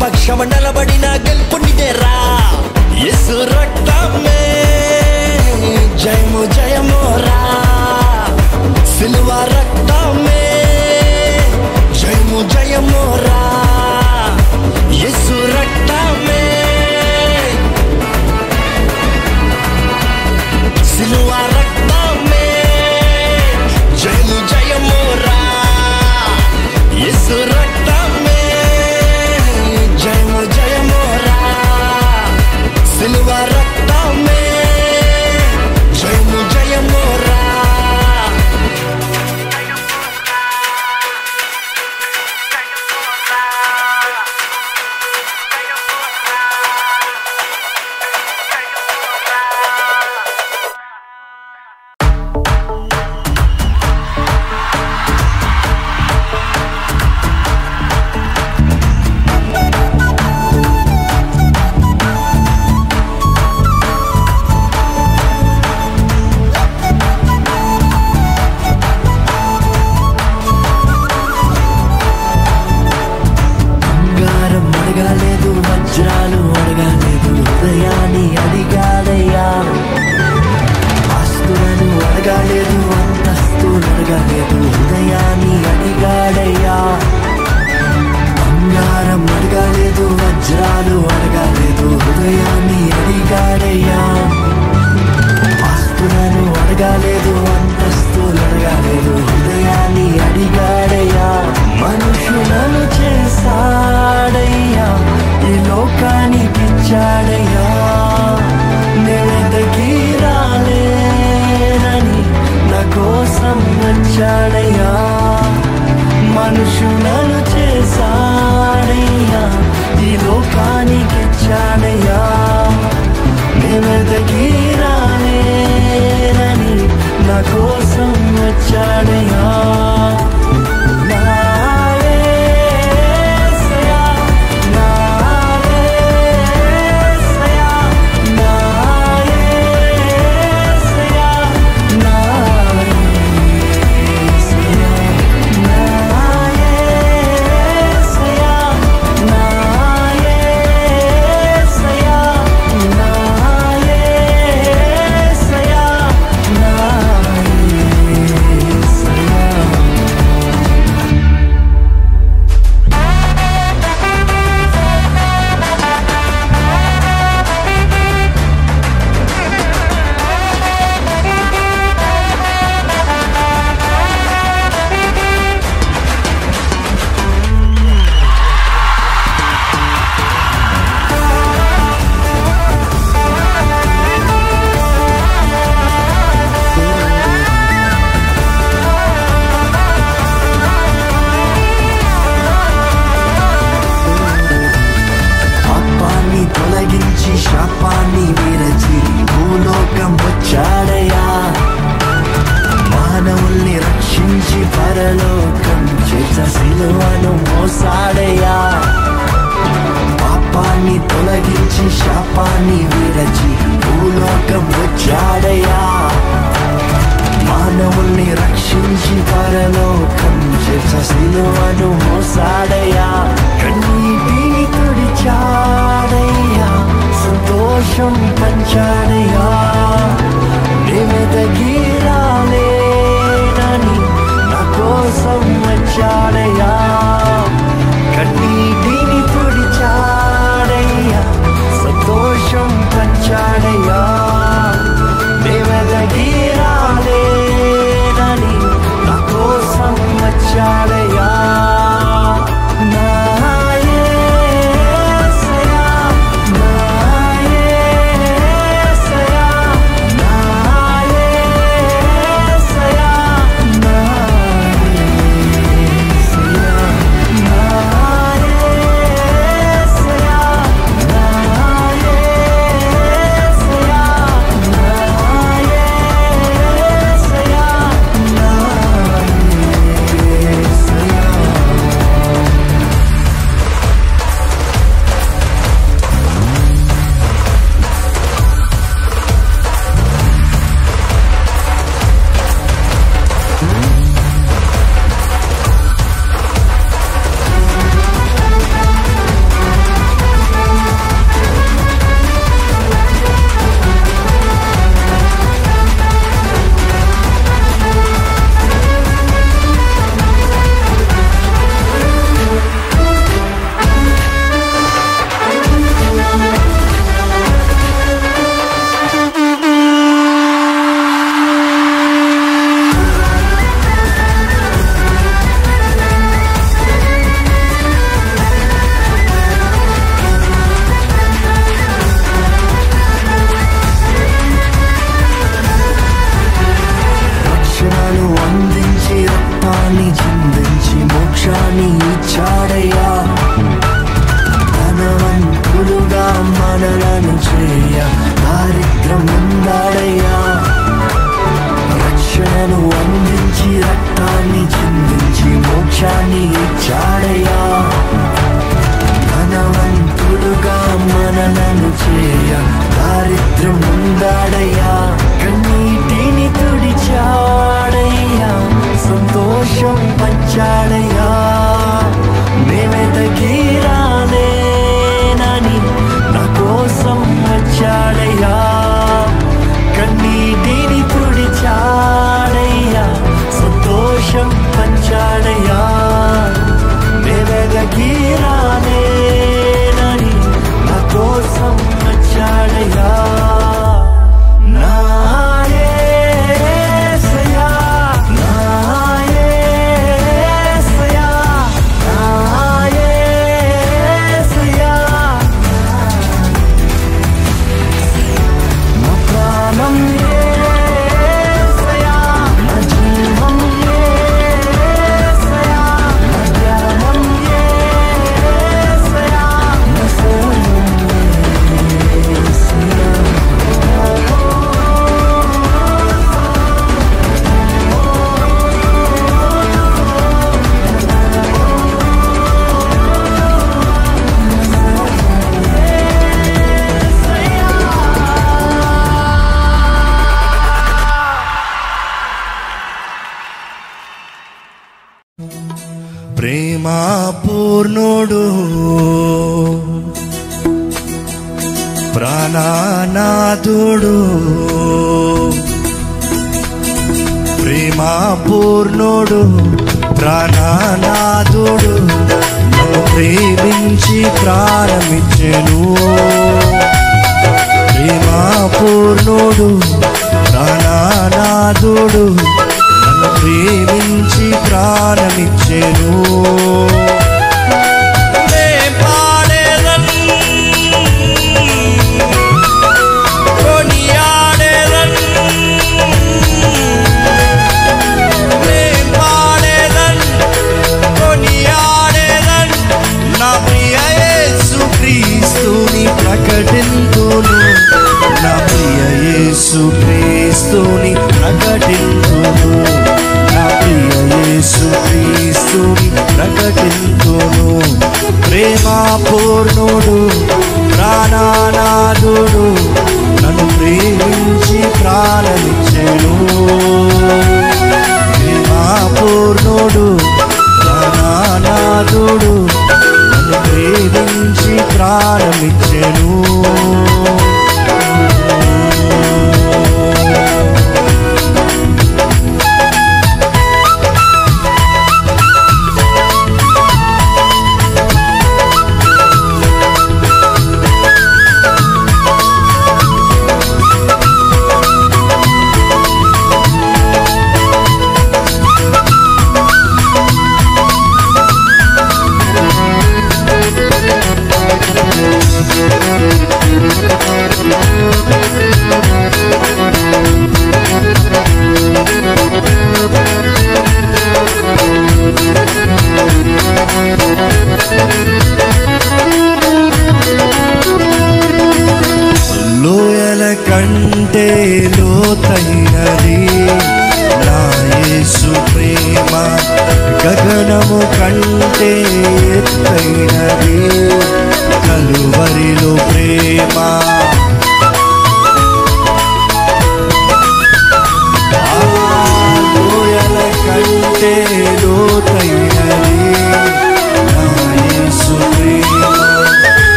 భక్షమ నిలబడిన గెలుపు నిజేరా ఎసు రక్తమే. జయము జయము రా. సిలువ రక్తమే. జయము జయము రా. ఎసు రక్త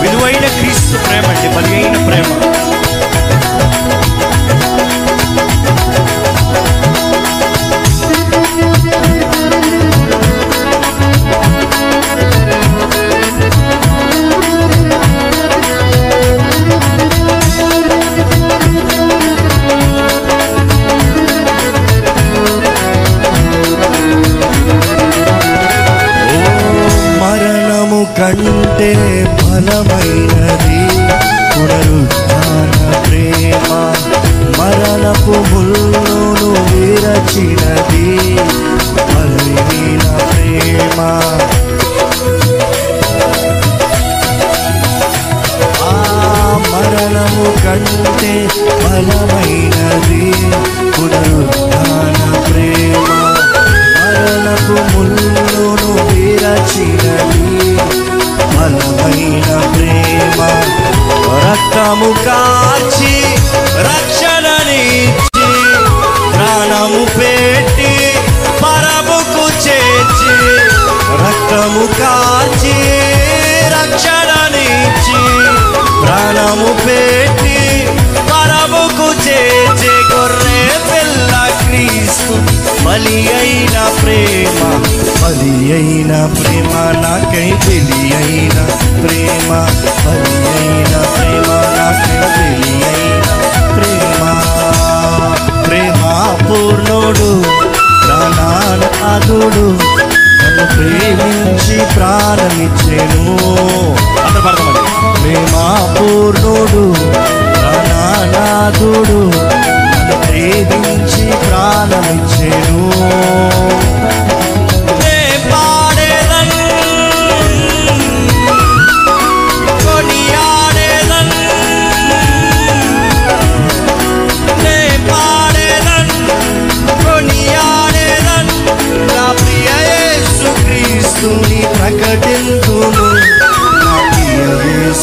విలువైన క్రీస్తు ప్రేమ అండి. బలి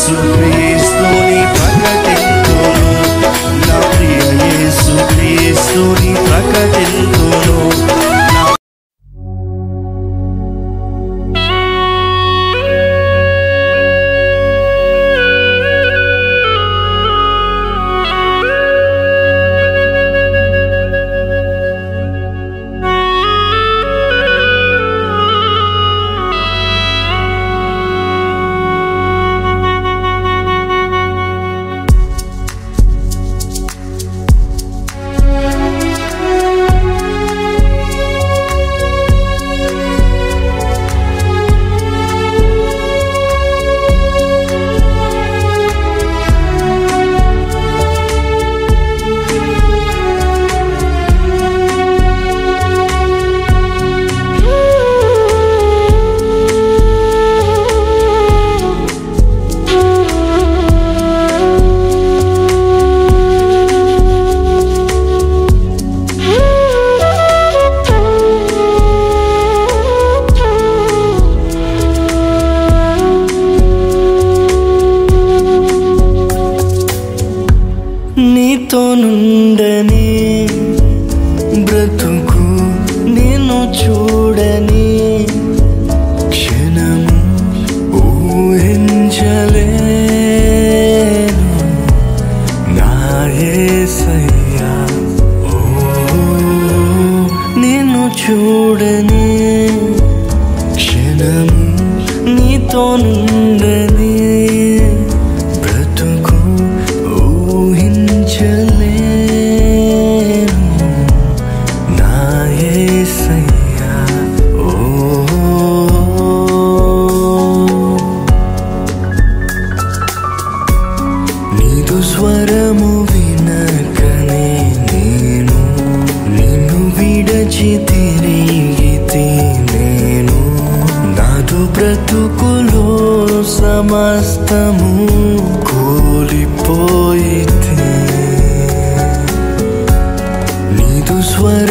surrender. కూలిపోయితే నీదు స్వర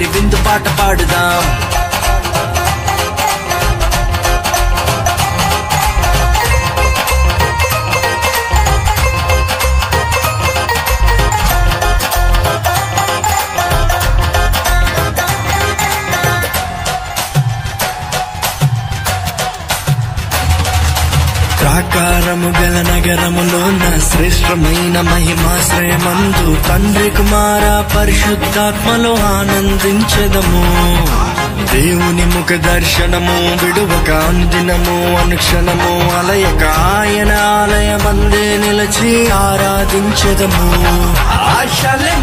పాడుదాం పరమ తండ్రి చెంత శ్రేష్టమైన మహిమాశ్రయమందు తండ్రి కుమార పరిశుద్ధాత్మలో ఆనందించదము. దేవుని ముఖ దర్శనము విడువక అనుదినము అనుక్షణము అలయక. ఆయన ఆలయమందే నిలచి ఆరాధించదము. ఆశలే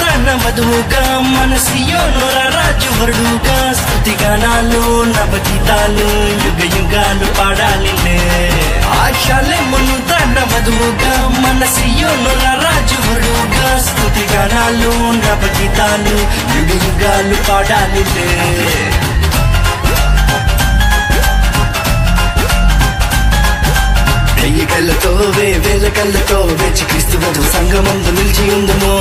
తన వధువుగా మనసియోను రాజు వరుడుగా స్థుతి గానాలు నవగీతాలు యుగ యుగాలు పాడాలి ఆశలే తన వధువుగా మనసియోను రాజు వరుడుగా స్థుతి గానాలు నవగీతాలు యుగ యుగాలు పాడాలిలే వెయ్యి కళ్ళతో వే వేల కళ్ళతో వేచి క్రీస్తు సంగమందు నిలిచి ఉందము.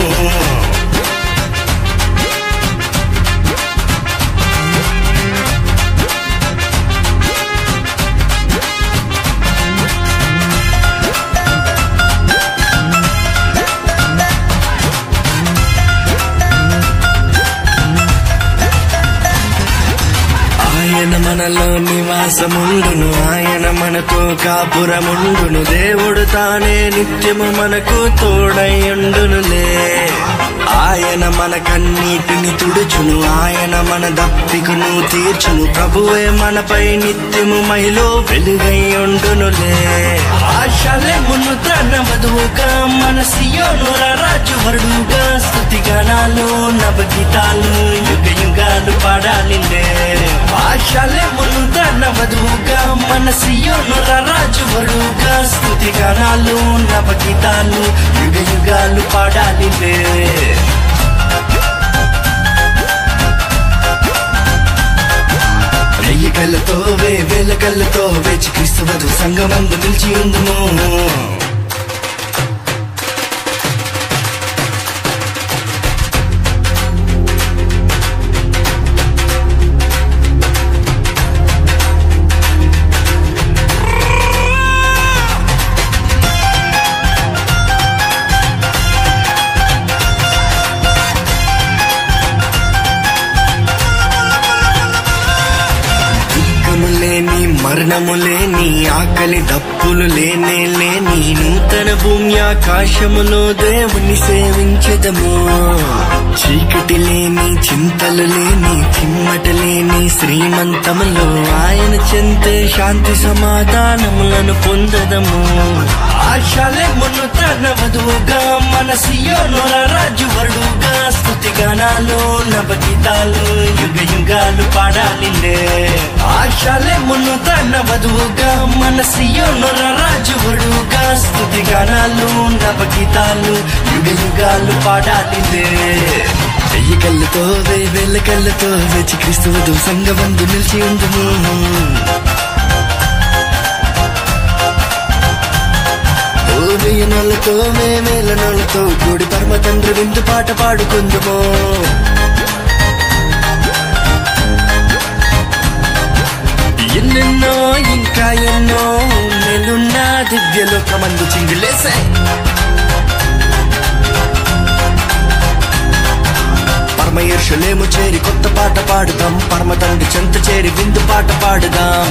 ఆయన మనలో నివాసముండును. ఆయన మనతో కాపురముండును. దేవుడు తానే నిత్యము మనకు తోడయుండునులే ఆయన మన కన్నీటిని తుడుచును. ఆయన మన దప్పికను తీర్చును. ప్రభువే మనపై నిత్యము మహిలో వెలుగై ఉండునులే ఆశలే మును తన వధువుగా మన సియోను రాజు వరుడుగా స్థుతి గానాలు నవగీతాలు యుగ యుగాలు పాడాలిలే. ఆశలే మును తన వధువుగా మన సియోను రాజు వరుడుగా స్థుతి గానాలు నవగీతాలు యుగ యుగాలు పాడాలిలే. వెయ్యి కళ్ళతో వే వేల కళ్ళతో వేచి క్రీస్తు వధు సంగమందు నిలిచి ఉందుము లేని మరణము లేని ఆకలి దప్పులు లేనే లేని నూతన భూమి ఆకాశములో దేవుని సేవించదము. చీకటి లేని చింతలు లేని చిమ్మట లేని శ్రీమంతములో ఆయన చెంతే శాంతి సమాధానములను పొందదము. ఆశలే మును తన వధువుగా మన సియోను రాజు వరుడుగా స్థుతి గానాలు నవగీతాలు యుగ యుగాలు పాడాలిలే ఆశలే మును తన వధువుగా మన సియోను రాజు వరుడుగా స్థుతి గానాలు నవగీతాలు యుగ యుగాలు పాడాలిలే వెయ్యి కళ్ళతో వెయ్యి వేల కళ్ళతో వేచి క్రీస్తు వధు సంగమందు నిలిచి ఉందుము. ఓ వెయ్యనోళ్ళతో మేమేలనోళ్ళతో కూడి పరమ తండ్రి విందు పాట పాడుకుందుము. ఎన్నెన్నో ఇంకా ఎన్నో నెలున్న దివ్యలోకమందు చింగిలేసే. పరమయర్షులేము చేరి కొత్త పాట పాడుదాం. పరమ తండ్రి చెంత చేరి విందు పాట పాడుదాం.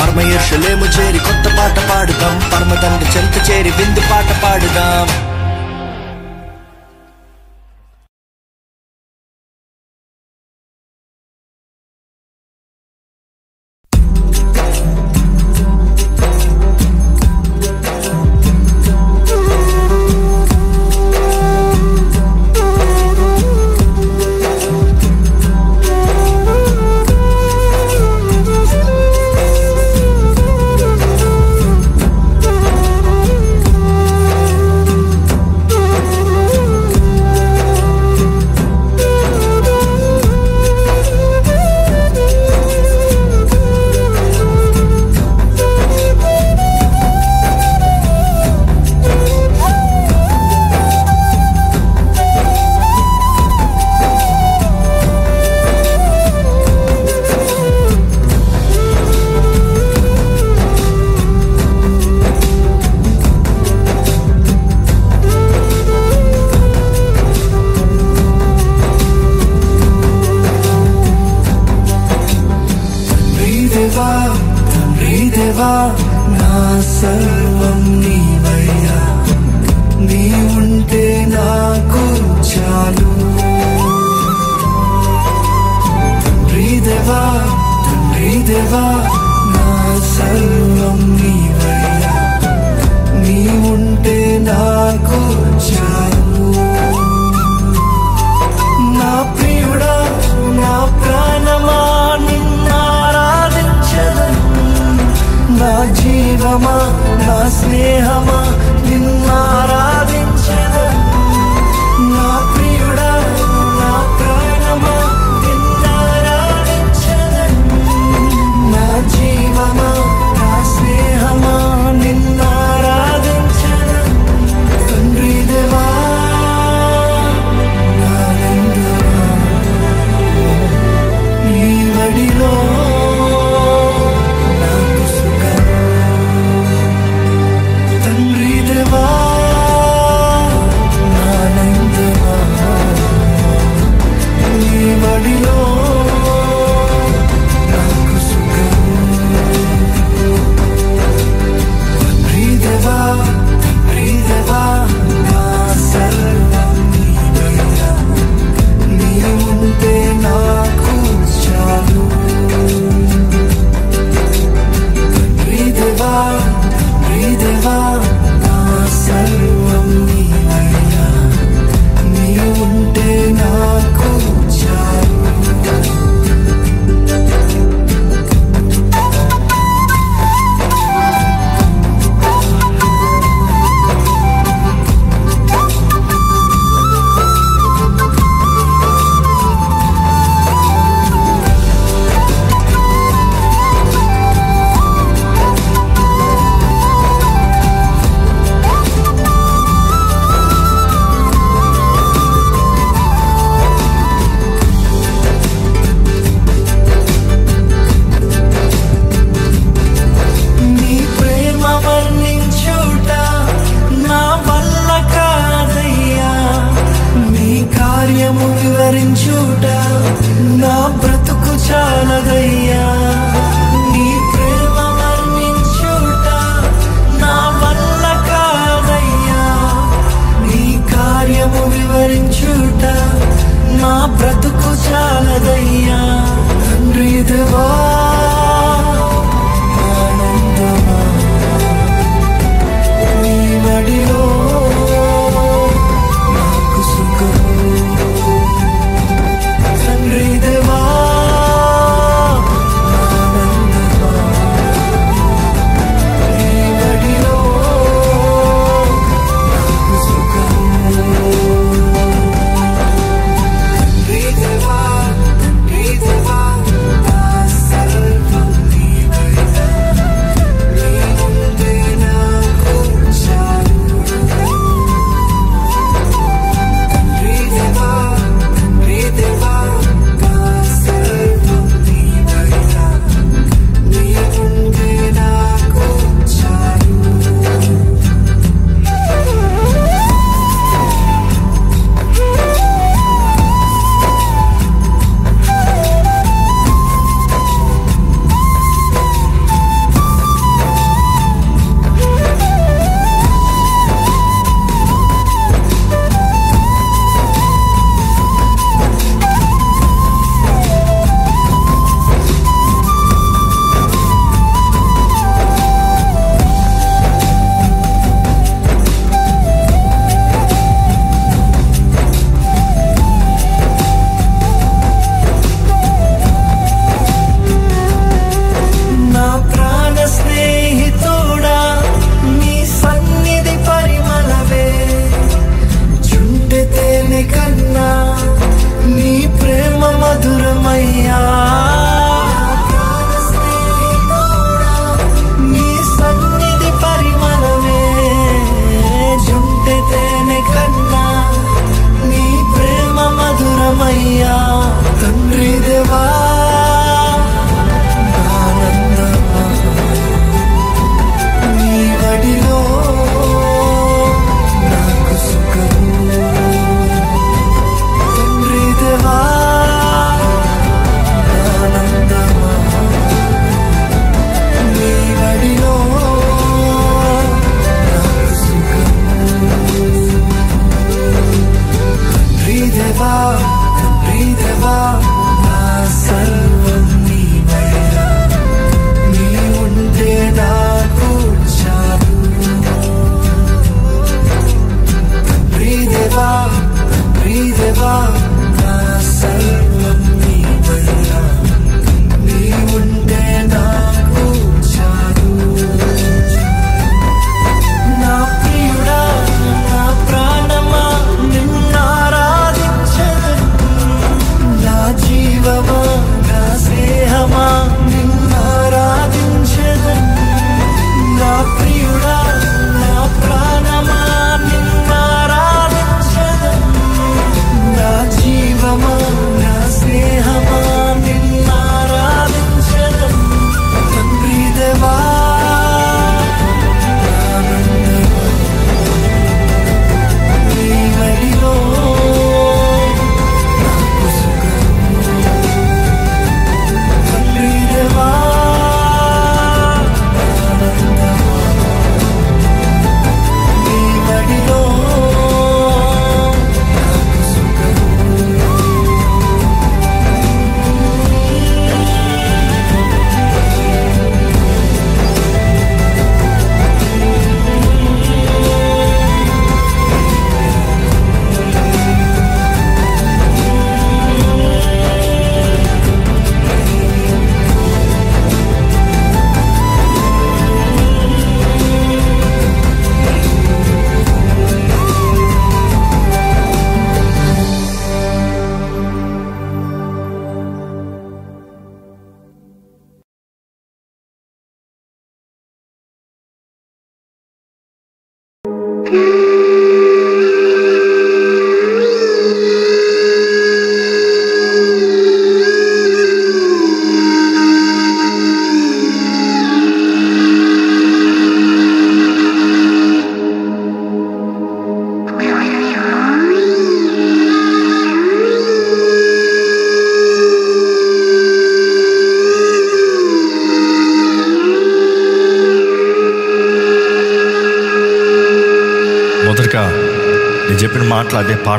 పరమయర్షులేము చేరి కొత్త పాట పాడుదాం. పరమ తండ్రి చెంత చేరి విందు పాట పాడుదాం.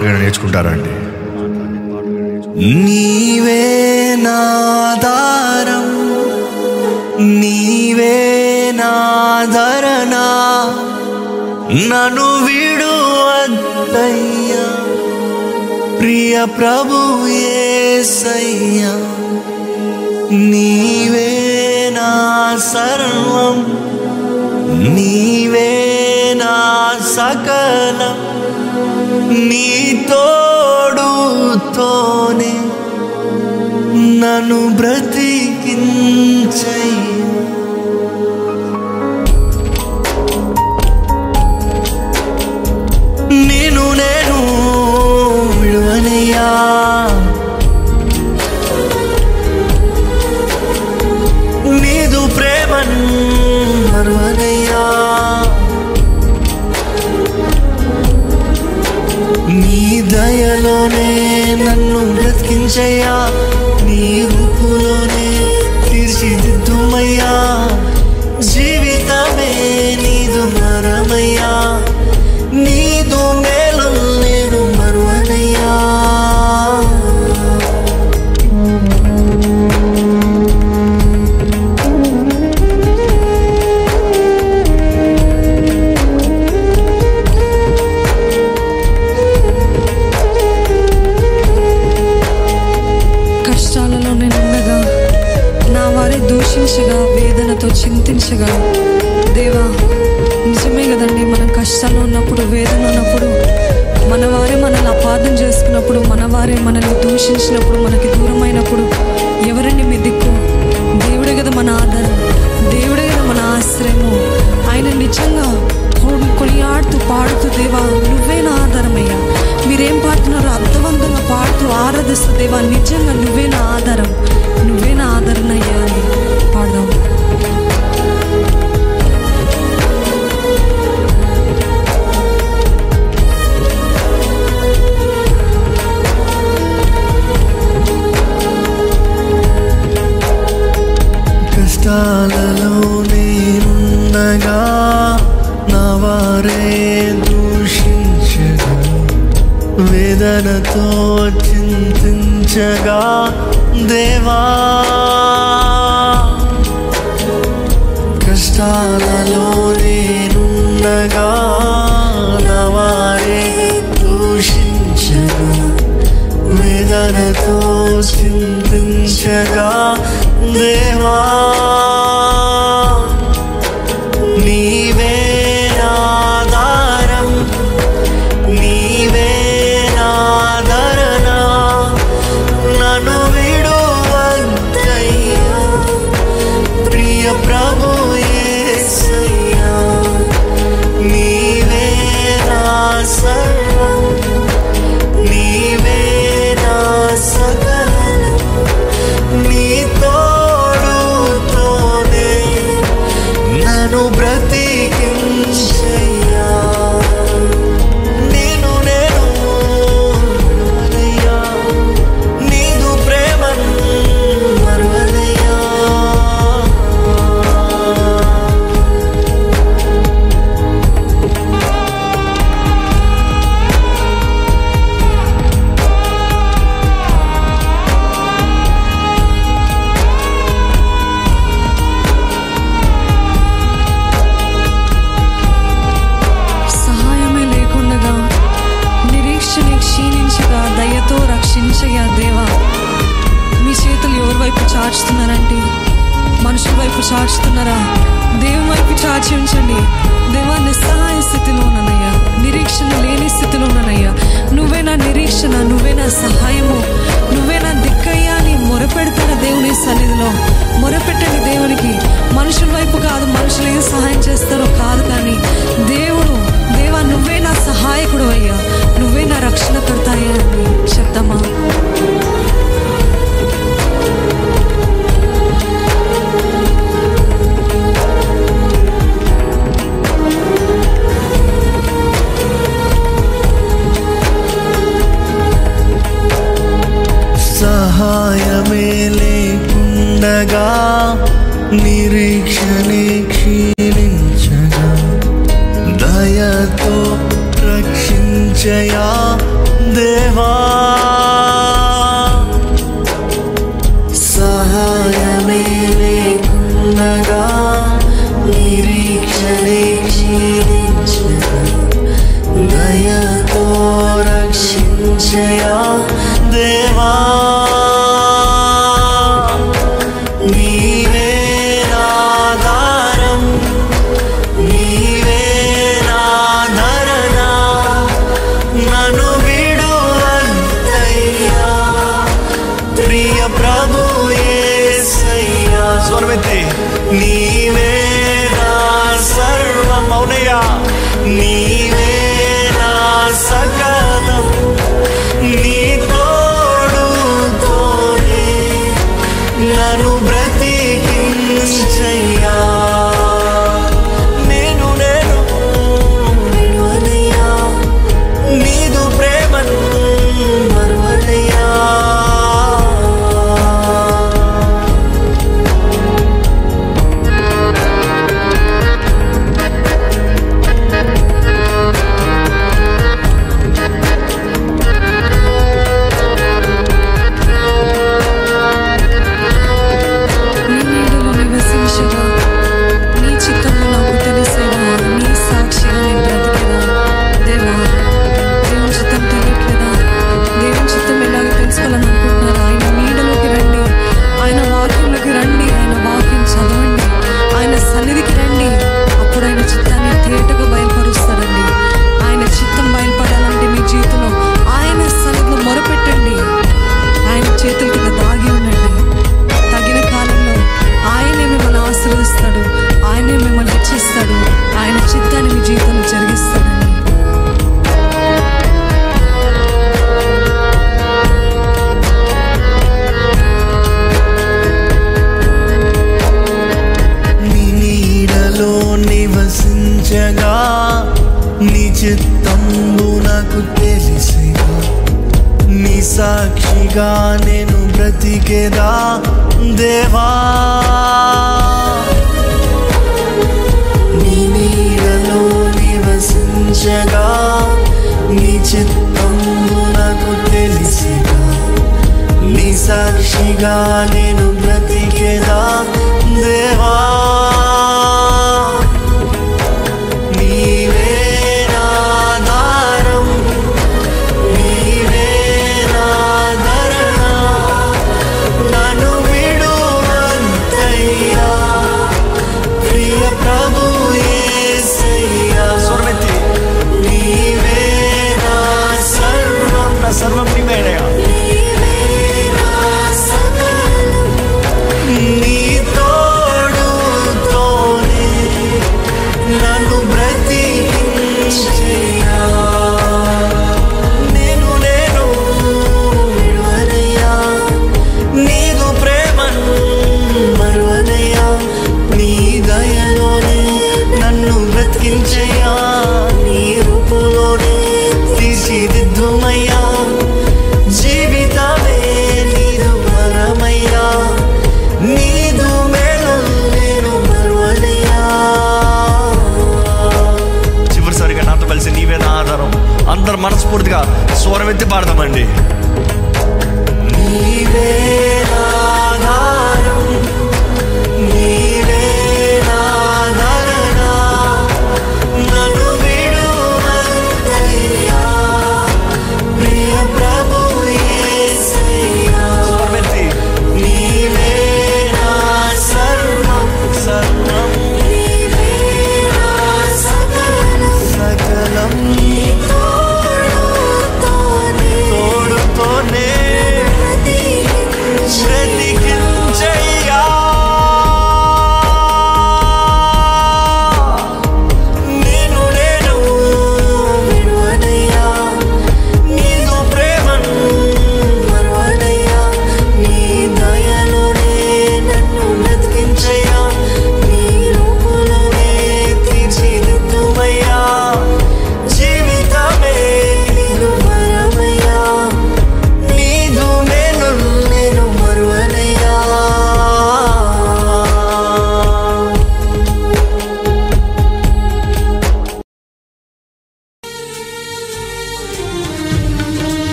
opportunities Change Croia. 谁要？गाने స్వరం ఎత్తి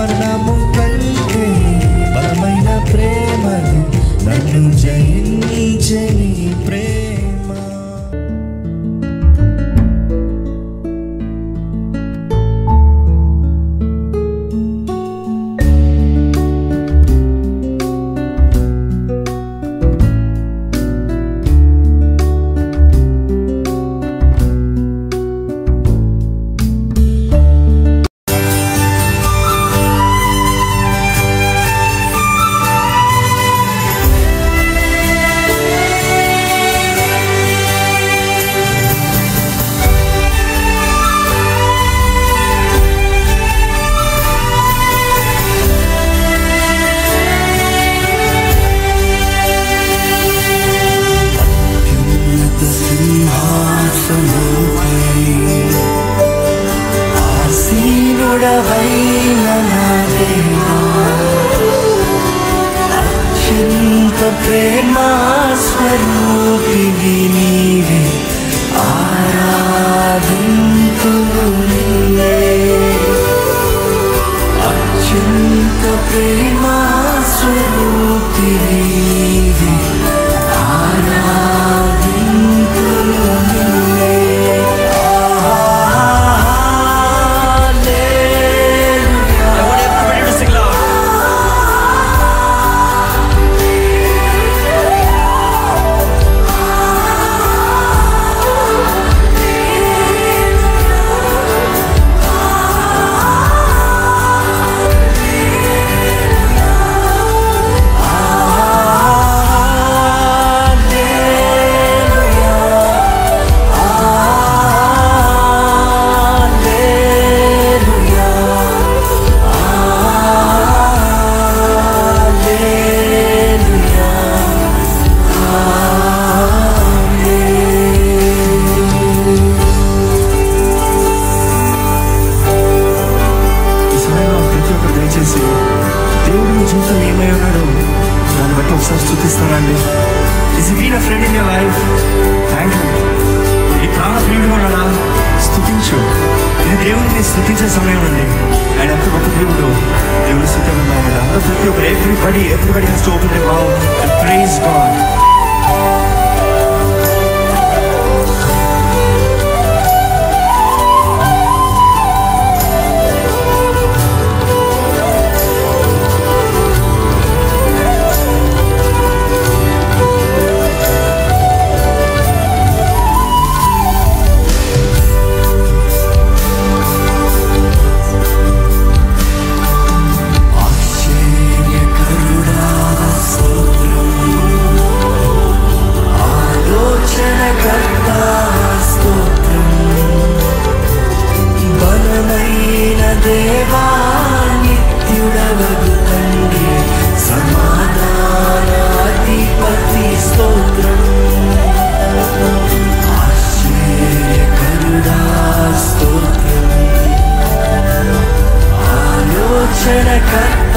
আমার না జీవితం ఏమై ఉన్నాడో దాన్ని బట్టి ఒకసారి చూపిస్తానండి is been a friend in your life thank you ఈ ప్రాణ ప్రియుడు అన్నాడా స్థుతించు. ఇది దేవుడిని స్థుతించే సమయం అండి. ఆయన ఎంత గొప్ప దేవుడు దేవుడు స్థుతించడం ప్రతి ఒక్కరు everybody everybody has to open their mouth and praise God 꽃을 날까?